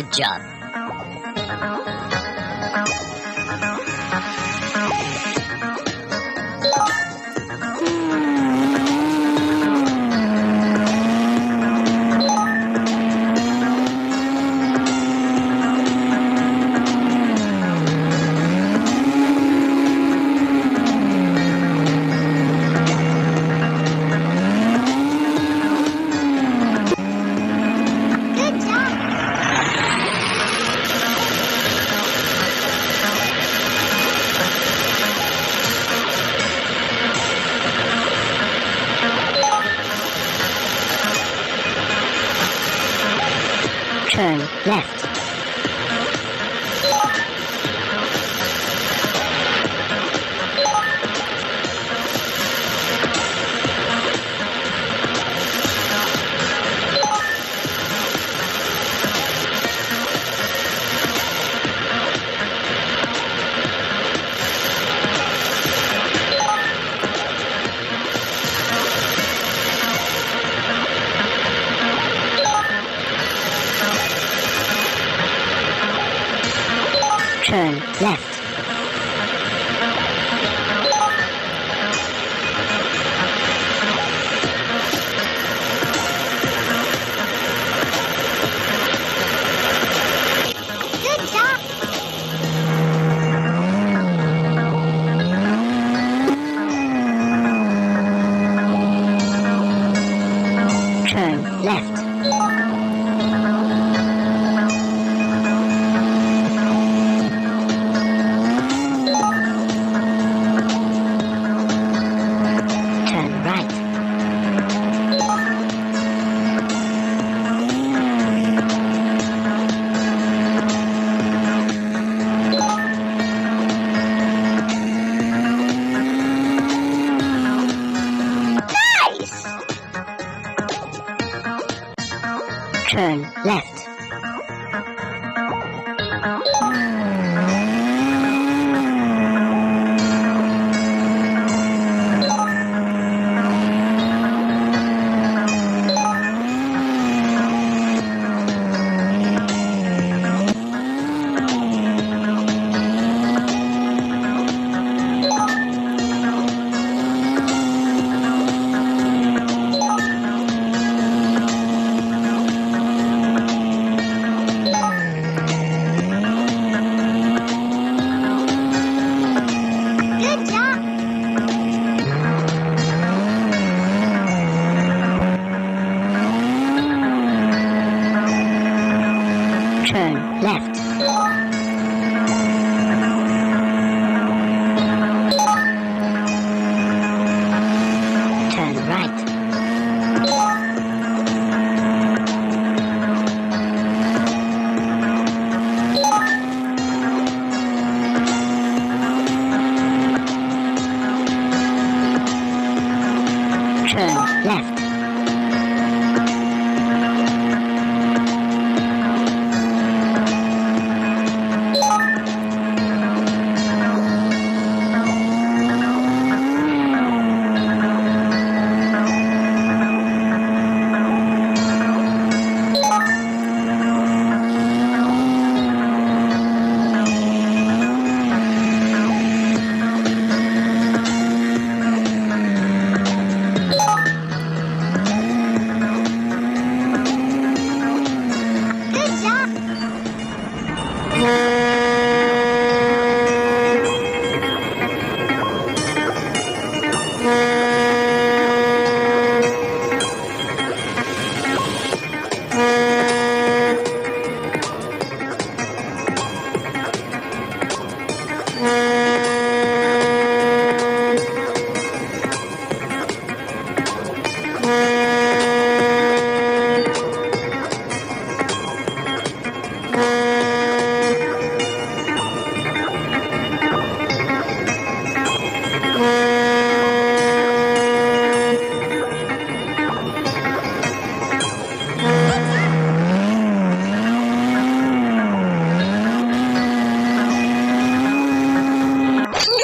Good job. Turn left. Turn left. Turn left.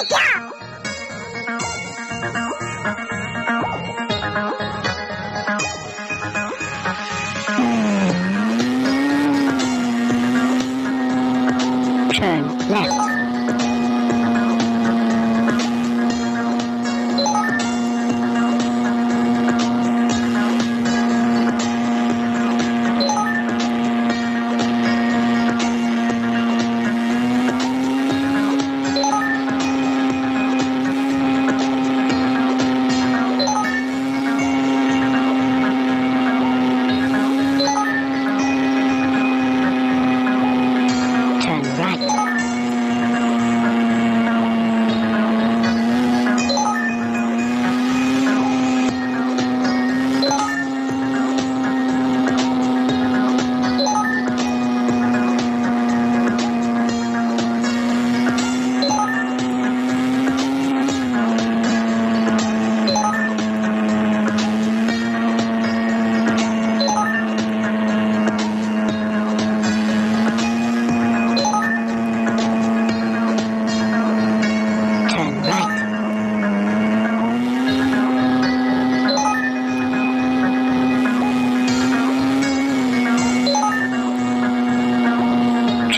Look out!